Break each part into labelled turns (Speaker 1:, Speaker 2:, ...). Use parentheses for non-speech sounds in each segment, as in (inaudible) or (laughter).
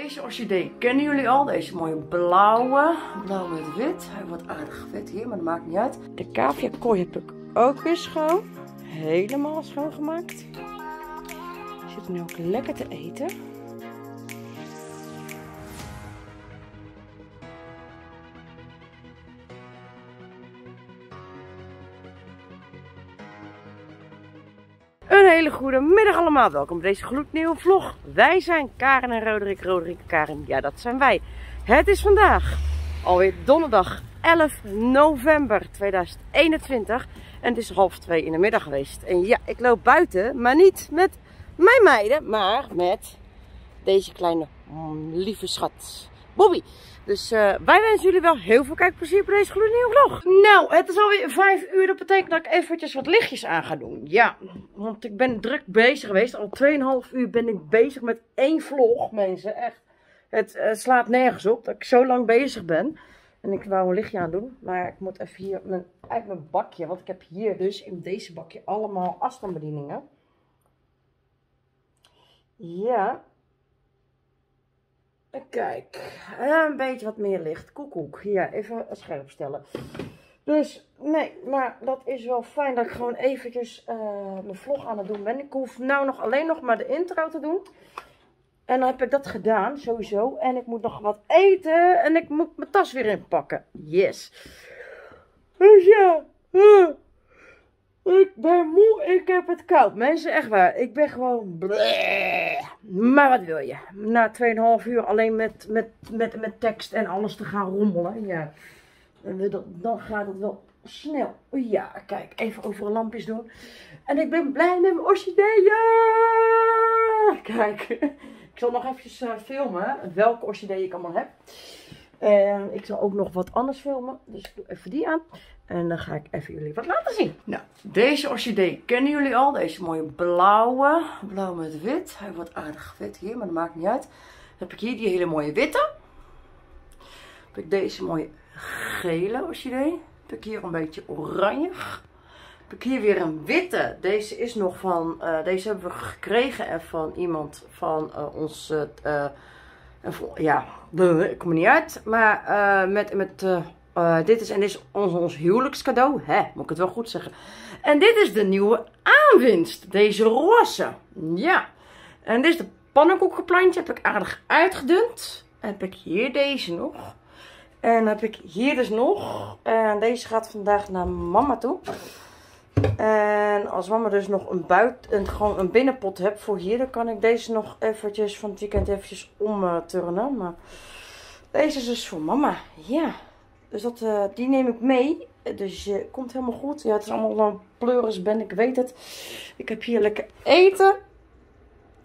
Speaker 1: Deze orchidee kennen jullie al. Deze mooie blauwe. Blauw met wit. Hij wordt aardig vet hier, maar dat maakt niet uit. De cavia kooi heb ik ook weer schoon. Helemaal schoongemaakt. Zit nu ook lekker te eten. Hele goede middag allemaal. Welkom bij deze gloednieuwe vlog. Wij zijn Karen en Roderick. Roderick en Karen, ja dat zijn wij. Het is vandaag alweer donderdag 11 november 2021. En het is half twee in de middag geweest. En ja, ik loop buiten, maar niet met mijn meiden, maar met deze kleine mm, lieve schat, Bobby. Dus wij wensen jullie wel heel veel kijkplezier bij deze gloednieuwe vlog. Nou, het is alweer 5 uur. Dat betekent dat ik eventjes wat lichtjes aan ga doen. Ja, want ik ben druk bezig geweest. Al 2,5 uur ben ik bezig met één vlog, mensen. Echt, het uh, slaat nergens op dat ik zo lang bezig ben. En ik wou een lichtje aan doen. Maar ik moet even hier mijn, uit mijn bakje. Want ik heb hier dus in deze bakje allemaal afstandsbedieningen. Ja, Kijk, een beetje wat meer licht. Koekoek. Ja, even scherp stellen. Dus, nee, maar dat is wel fijn dat ik gewoon eventjes uh, mijn vlog aan het doen ben. Ik hoef nou nog alleen nog maar de intro te doen. En dan heb ik dat gedaan, sowieso. En ik moet nog wat eten en ik moet mijn tas weer inpakken. Yes. Dus ja, uh, ik ben moe, ik heb het koud. Mensen, echt waar. Ik ben gewoon... Bleh. Maar wat wil je? Na 2,5 uur alleen met, met, met, met tekst en alles te gaan rommelen. Ja. Dan gaat het wel snel. Ja, kijk. Even over lampjes doen. En ik ben blij met mijn orchideeën. Kijk. (laughs) Ik zal nog eventjes uh, filmen welke orchidee ik allemaal heb. En ik zal ook nog wat anders filmen. Dus ik doe even die aan. En dan ga ik even jullie wat laten zien. Nou, deze orchidee kennen jullie al. Deze mooie blauwe. Blauw met wit. Hij wordt aardig wit hier, maar dat maakt niet uit. Heb ik hier die hele mooie witte. Dan heb ik deze mooie gele orchidee. Dan heb ik hier een beetje oranje. Dan heb ik hier weer een witte. Deze is nog van, uh, deze hebben we gekregen van iemand van uh, ons, uh, ja, ik kom er niet uit. Maar met, met uh, dit is, en dit is ons, ons huwelijkscadeau. Hè, moet ik het wel goed zeggen. En dit is de nieuwe aanwinst. Deze roze. Ja. En dit is de pannenkoekenplantje. Heb ik aardig uitgedund. Heb ik hier deze nog. En heb ik hier dus nog. En deze gaat vandaag naar mama toe. En als mama dus nog een buiten, een, gewoon een binnenpot hebt voor hier, dan kan ik deze nog eventjes van het weekend eventjes omturnen. Maar deze is dus voor mama. Ja. Dus dat, uh, die neem ik mee. Dus je komt helemaal goed. Ja, het is allemaal een pleuris ben, ik weet het. Ik heb hier lekker eten.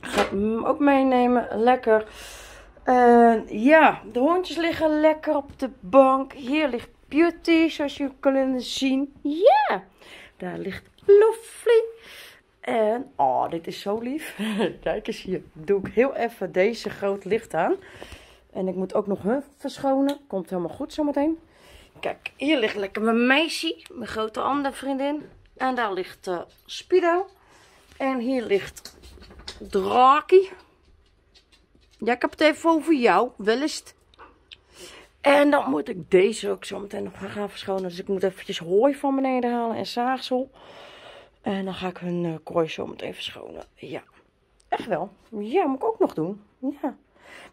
Speaker 1: Ga ik ook meenemen. Lekker. Ja, de hondjes liggen lekker op de bank. Hier ligt Beauty, zoals je kunnen zien. Ja, daar ligt Lovely. En, oh, dit is zo lief. (laughs) Kijk eens hier. Doe ik heel even deze groot licht aan. En ik moet ook nog hun verschonen. Komt helemaal goed zometeen. Kijk, hier ligt lekker mijn meisje, mijn grote andere vriendin. En daar ligt uh, Spido. En hier ligt Draki. Ja, ik heb het even over jou, wel eens. En dan moet ik deze ook zo meteen nog gaan verschonen. Dus ik moet eventjes hooi van beneden halen en zaagsel. En dan ga ik hun uh, kooi zo meteen verschonen. Ja, echt wel. Ja, moet ik ook nog doen. Ja.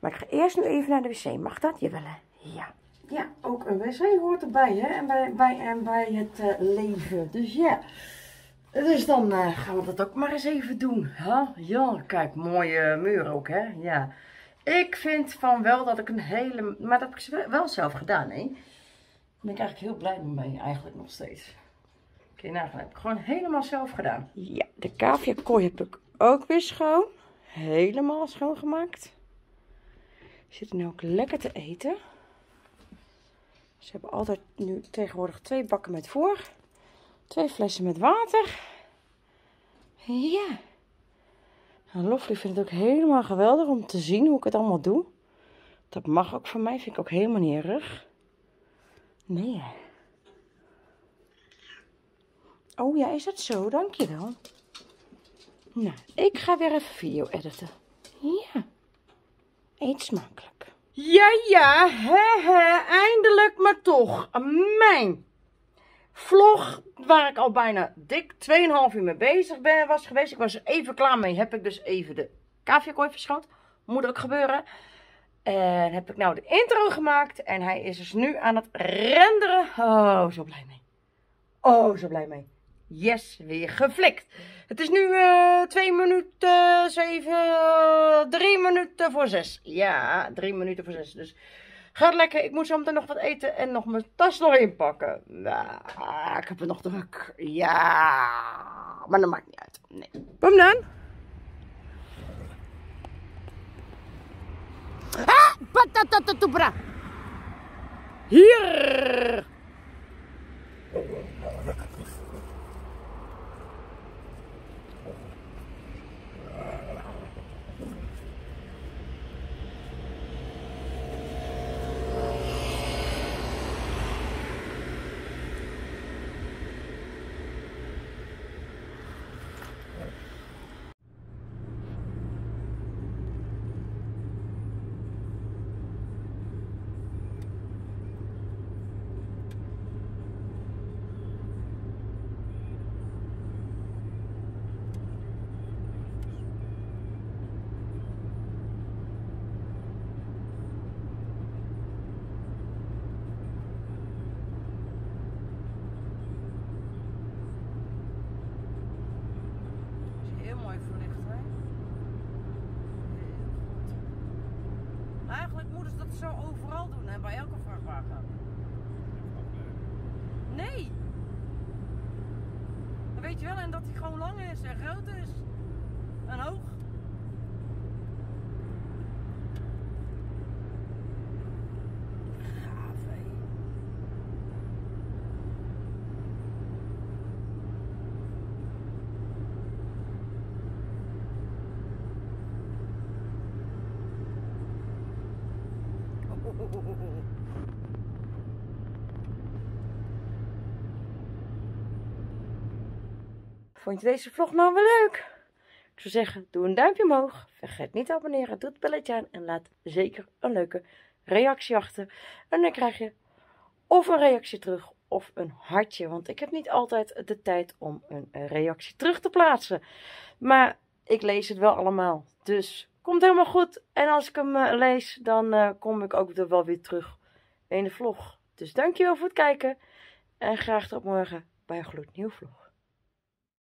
Speaker 1: Maar ik ga eerst nu even naar de wc. Mag dat? Jawel hè? Ja. Ja, ook een wc hoort erbij, hè? En bij, bij, en bij het uh, leven. Dus ja. Dus dan uh, gaan we dat ook maar eens even doen. Huh? Ja, kijk, mooie muur ook, hè? Ja. Ik vind van wel dat ik een hele... Maar dat heb ik wel zelf gedaan, hè? Daar ben ik eigenlijk heel blij mee, eigenlijk nog steeds. Nou, dat heb ik gewoon helemaal zelf gedaan. Ja, de cavia kooi heb ik ook weer schoon. Helemaal schoongemaakt. Zit nu ook lekker te eten. Ze hebben altijd nu tegenwoordig twee bakken met voer. Twee flessen met water. Ja. En Lovely vindt het ook helemaal geweldig om te zien hoe ik het allemaal doe. Dat mag ook van mij, vind ik ook helemaal niet. Nee. Oh ja, is dat zo? Dankjewel. Nou, ik ga weer even video editen. Ja. Eet smakelijk. Ja, ja, eindelijk maar toch. Mijn vlog, waar ik al bijna dik 2,5 uur mee bezig ben, was geweest. Ik was er even klaar mee. Heb ik dus even de caviakooi verschoond. Moet ook gebeuren. En heb ik nou de intro gemaakt. En hij is dus nu aan het renderen. Oh, zo blij mee. Oh, zo blij mee. Yes, weer geflikt. Het is nu uh, 2 minuten 7, 3 minuten voor 6. Ja, 3 minuten voor 6. Dus gaat lekker. Ik moet zo meteen nog wat eten en nog mijn tas nog inpakken. Nou, ik heb het nog druk. Ja, maar dat maakt niet uit. Nee. Kom dan. Ah, patatatatoebra. Hier. Eigenlijk moeten ze dat zo overal doen, hè? Bij elke vrachtwagen. Nee! Dan weet je wel, en dat hij gewoon lang is en groot is. En hoog. Gaaf, hè? Vond je deze vlog nou wel leuk? Ik zou zeggen, doe een duimpje omhoog. Vergeet niet te abonneren, doe het belletje aan en laat zeker een leuke reactie achter. En dan krijg je of een reactie terug of een hartje. Want ik heb niet altijd de tijd om een reactie terug te plaatsen. Maar ik lees het wel allemaal. Dus komt helemaal goed. En als ik hem eh, lees, dan eh, kom ik ook er wel weer terug in de vlog. Dus dankjewel voor het kijken. En graag tot morgen bij een gloednieuwe vlog.